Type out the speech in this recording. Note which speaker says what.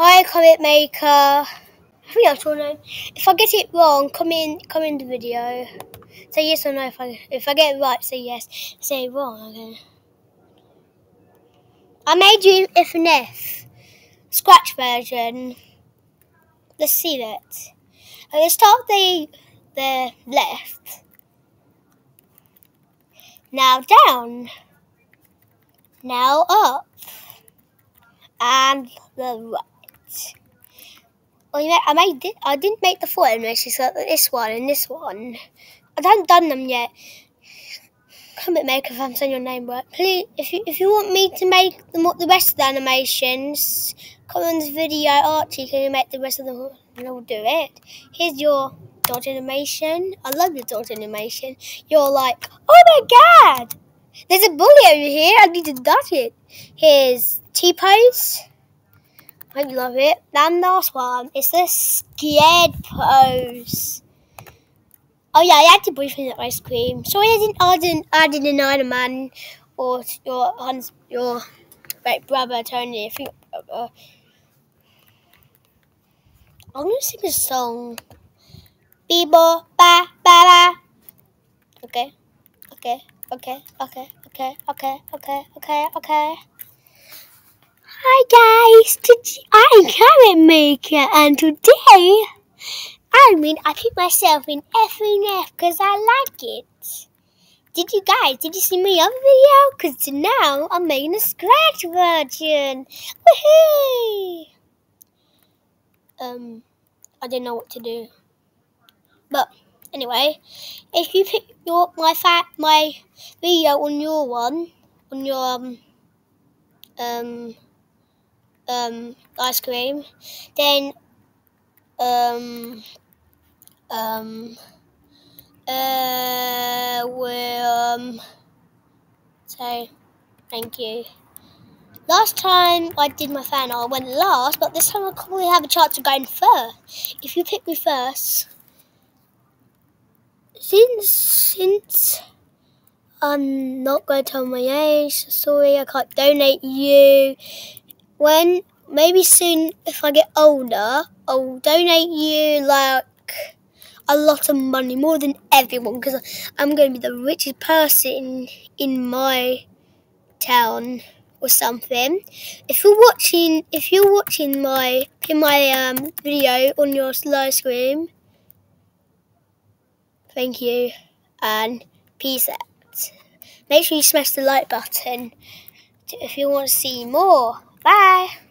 Speaker 1: Hi, comment maker. I think that's your name. If I get it wrong, come in, come in the video. Say yes or no. If I if I get it right, say yes. Say wrong, okay. I made you FNF scratch version. Let's see that. let's start the the left. Now down. Now up. And the right. I made it. I didn't make the foot animations. So uh, this one and this one. I haven't done them yet. Comment maker if I'm saying your name right. Please, if you if you want me to make the the rest of the animations, comment on this video. Archie, can you make the rest of them? And I'll do it. Here's your dot animation. I love your dot animation. You're like, oh my god, there's a bully over here. I need to dot it. Here's T pose. I love it. And last one is the scared pose. Oh yeah, I had to briefly eat ice cream. Sorry, I didn't add in, add in an Iron Man or your Hans, your great brother Tony. I think. Uh, I'm gonna sing a song. Bibo ba ba ba. Okay, okay, okay, okay, okay, okay, okay, okay, okay. Hi guys, today I'm Carrot Maker, and today I mean I put myself in F and F because I like it. Did you guys? Did you see my other video? Because now I'm making a scratch version. Woohoo! Um, I don't know what to do. But anyway, if you pick your my fat my video on your one on your um um um ice cream, then um um uh we'll, um so, thank you. Last time I did my fan I went last, but this time I'll probably have a chance of going first. If you pick me first, since since I'm not going to tell my age, sorry I can't donate you. When maybe soon, if I get older, I'll donate you like a lot of money, more than everyone, because I'm going to be the richest person in my town or something. If you're watching, if you're watching my in my um, video on your live stream, thank you and peace out. Make sure you smash the like button if you want to see more. Bye.